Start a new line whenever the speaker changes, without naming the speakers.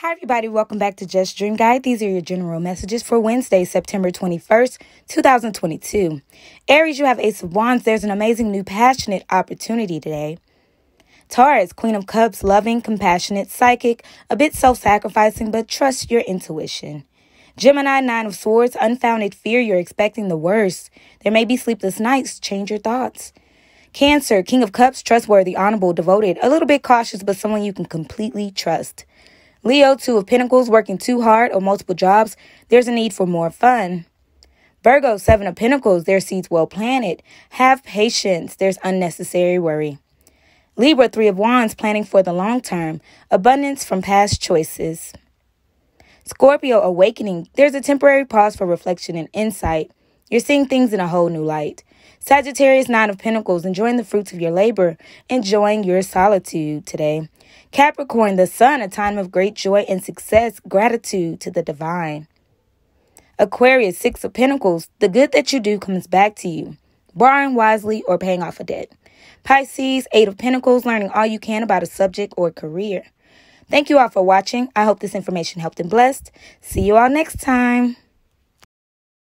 Hi, everybody. Welcome back to Jess Dream Guide. These are your general messages for Wednesday, September 21st, 2022. Aries, you have Ace of Wands. There's an amazing new passionate opportunity today. Taurus, Queen of Cups, loving, compassionate, psychic, a bit self sacrificing, but trust your intuition. Gemini, Nine of Swords, unfounded fear, you're expecting the worst. There may be sleepless nights, change your thoughts. Cancer, King of Cups, trustworthy, honorable, devoted, a little bit cautious, but someone you can completely trust. Leo, Two of Pentacles, working too hard or multiple jobs, there's a need for more fun. Virgo, Seven of Pentacles, their seeds well planted. Have patience, there's unnecessary worry. Libra, Three of Wands, planning for the long term. Abundance from past choices. Scorpio, awakening, there's a temporary pause for reflection and insight. You're seeing things in a whole new light. Sagittarius, Nine of Pentacles, enjoying the fruits of your labor, enjoying your solitude today. Capricorn, the Sun, a time of great joy and success, gratitude to the divine. Aquarius, Six of Pentacles, the good that you do comes back to you, borrowing wisely or paying off a debt. Pisces, Eight of Pentacles, learning all you can about a subject or career. Thank you all for watching. I hope this information helped and blessed. See you all next time.